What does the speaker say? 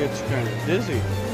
Gets kind of dizzy.